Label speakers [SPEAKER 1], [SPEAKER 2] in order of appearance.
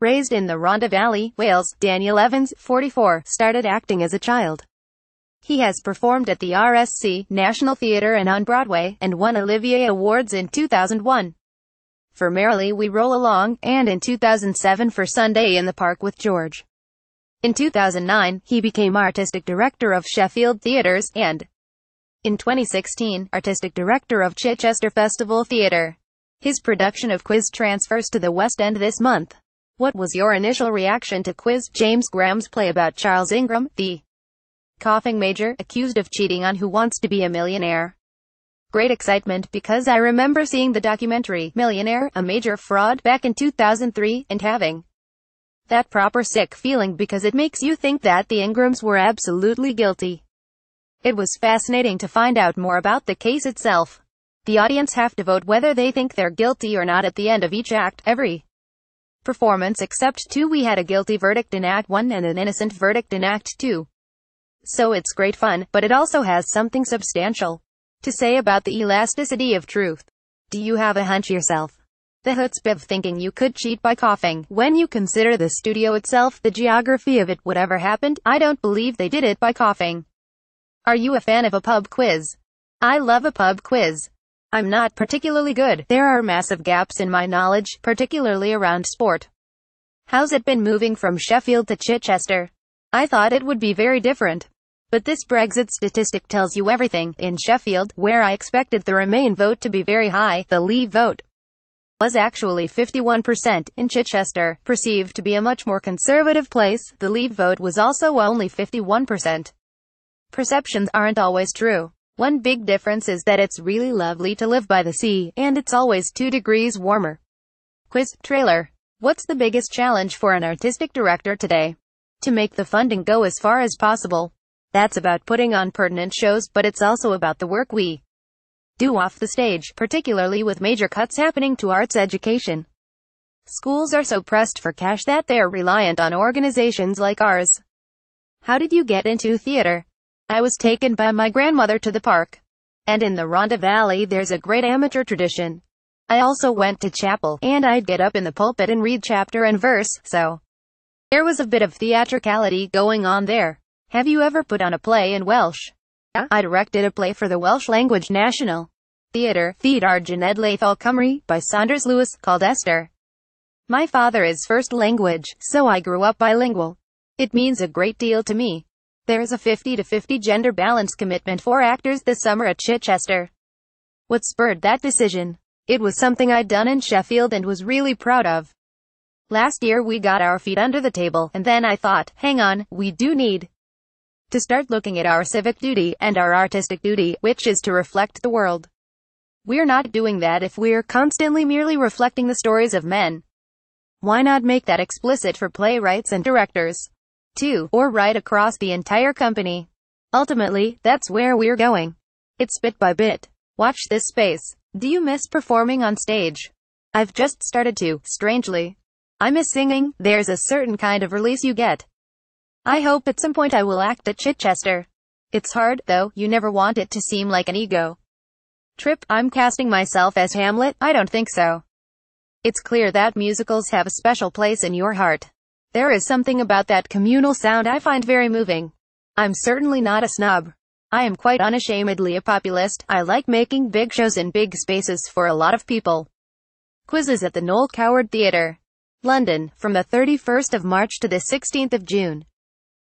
[SPEAKER 1] Raised in the Rhondda Valley, Wales, Daniel Evans, 44, started acting as a child. He has performed at the RSC, National Theatre and on Broadway, and won Olivier Awards in 2001 for Merrily We Roll Along, and in 2007 for Sunday in the Park with George. In 2009, he became artistic director of Sheffield Theatres, and in 2016, artistic director of Chichester Festival Theatre. His production of Quiz transfers to the West End this month. What was your initial reaction to Quiz, James Graham's play about Charles Ingram, the coughing major, accused of cheating on Who Wants to Be a Millionaire? Great excitement because I remember seeing the documentary, Millionaire, a Major Fraud, back in 2003, and having that proper sick feeling because it makes you think that the Ingrams were absolutely guilty. It was fascinating to find out more about the case itself. The audience have to vote whether they think they're guilty or not at the end of each act, every performance except two we had a guilty verdict in Act 1 and an innocent verdict in Act 2. So it's great fun, but it also has something substantial to say about the elasticity of truth. Do you have a hunch yourself? The chutzpah of thinking you could cheat by coughing. When you consider the studio itself, the geography of it, whatever happened, I don't believe they did it by coughing. Are you a fan of a pub quiz? I love a pub quiz. I'm not particularly good. There are massive gaps in my knowledge, particularly around sport. How's it been moving from Sheffield to Chichester? I thought it would be very different. But this Brexit statistic tells you everything. In Sheffield, where I expected the Remain vote to be very high, the Leave vote was actually 51%. In Chichester, perceived to be a much more conservative place, the Leave vote was also only 51%. Perceptions aren't always true. One big difference is that it's really lovely to live by the sea, and it's always 2 degrees warmer. Quiz trailer. What's the biggest challenge for an artistic director today? To make the funding go as far as possible. That's about putting on pertinent shows, but it's also about the work we do off the stage, particularly with major cuts happening to arts education. Schools are so pressed for cash that they're reliant on organizations like ours. How did you get into theater? I was taken by my grandmother to the park. And in the Rhondda Valley there's a great amateur tradition. I also went to chapel, and I'd get up in the pulpit and read chapter and verse, so there was a bit of theatricality going on there. Have you ever put on a play in Welsh? Yeah. I directed a play for the Welsh Language National Theatre, Theatre Genedlaethol Cymru, by Saunders Lewis, called Esther. My father is first language, so I grew up bilingual. It means a great deal to me. There's a 50 to 50 gender balance commitment for actors this summer at Chichester. What spurred that decision? It was something I'd done in Sheffield and was really proud of. Last year we got our feet under the table, and then I thought, hang on, we do need to start looking at our civic duty, and our artistic duty, which is to reflect the world. We're not doing that if we're constantly merely reflecting the stories of men. Why not make that explicit for playwrights and directors? 2, or right across the entire company. Ultimately, that's where we're going. It's bit by bit. Watch this space. Do you miss performing on stage? I've just started to, strangely. I miss singing, there's a certain kind of release you get. I hope at some point I will act at Chichester. It's hard, though, you never want it to seem like an ego. Trip, I'm casting myself as Hamlet? I don't think so. It's clear that musicals have a special place in your heart. There is something about that communal sound I find very moving. I'm certainly not a snob. I am quite unashamedly a populist. I like making big shows in big spaces for a lot of people. Quizzes at the Noel Coward Theatre. London, from the 31st of March to the 16th of June.